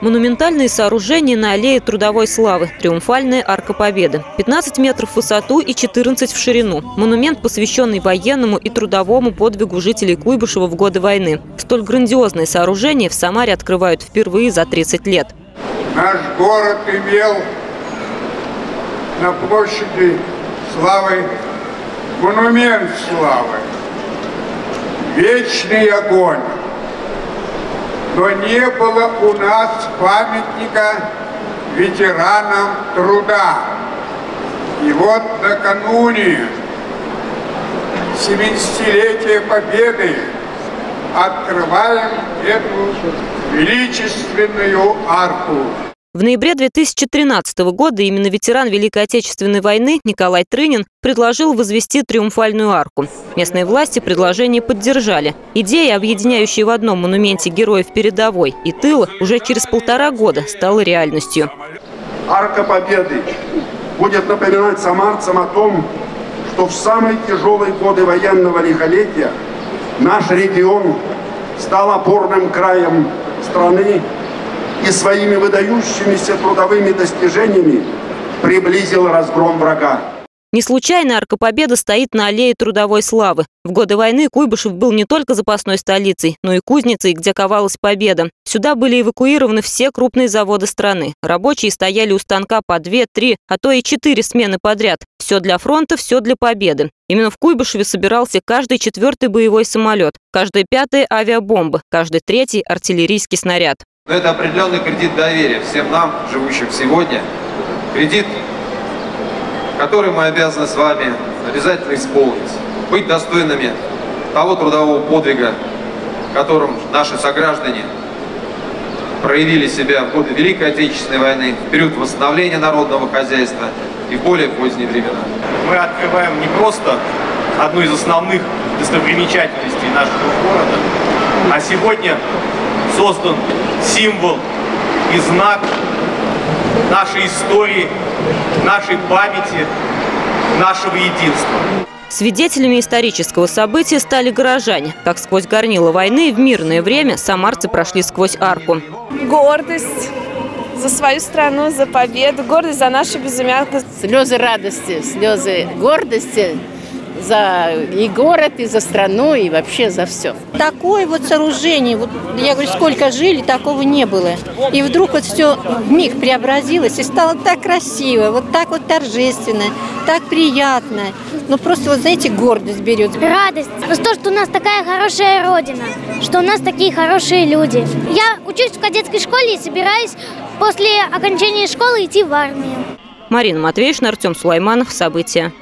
Монументальные сооружения на аллее Трудовой славы. Триумфальная арка Победы. 15 метров в высоту и 14 в ширину. Монумент, посвященный военному и трудовому подвигу жителей Куйбышева в годы войны. Столь грандиозное сооружение в Самаре открывают впервые за 30 лет. Наш город имел на площади славы монумент славы. Вечный огонь. Но не было у нас памятника ветеранам труда. И вот накануне 70-летия Победы открываем эту величественную арку. В ноябре 2013 года именно ветеран Великой Отечественной войны Николай Трынин предложил возвести триумфальную арку. Местные власти предложение поддержали. Идея, объединяющая в одном монументе героев передовой и тыла, уже через полтора года стала реальностью. Арка Победы будет напоминать самарцам о том, что в самые тяжелые годы военного лихолетия наш регион стал опорным краем страны и своими выдающимися трудовыми достижениями приблизил разгром врага. Не случайно Арка Победы стоит на аллее трудовой славы. В годы войны Куйбышев был не только запасной столицей, но и кузницей, где ковалась победа. Сюда были эвакуированы все крупные заводы страны. Рабочие стояли у станка по две, три, а то и четыре смены подряд. Все для фронта, все для победы. Именно в Куйбышеве собирался каждый четвертый боевой самолет, каждая пятая авиабомба, каждый третий артиллерийский снаряд. Но это определенный кредит доверия всем нам, живущим сегодня. Кредит, который мы обязаны с вами обязательно исполнить. Быть достойными того трудового подвига, которым наши сограждане проявили себя в годы Великой Отечественной войны, в период восстановления народного хозяйства и в более поздние времена. Мы открываем не просто одну из основных достопримечательностей нашего города, а сегодня создан символ и знак нашей истории, нашей памяти, нашего единства. Свидетелями исторического события стали горожане. Как сквозь горнило войны в мирное время самарцы прошли сквозь арку. Гордость за свою страну, за победу, гордость за нашу безымянку. Слезы радости, слезы гордости за и город, и за страну, и вообще за все. Такое вот сооружение, вот я говорю, сколько жили, такого не было. И вдруг вот все в миг преобразилось и стало так красиво, вот так вот торжественно, так приятно. Ну просто вот знаете, гордость берет. Радость за то, что у нас такая хорошая родина, что у нас такие хорошие люди. Я учусь в кадетской школе и собираюсь после окончания школы идти в армию. Марина Матвеевна, Артем Сулайманов. События.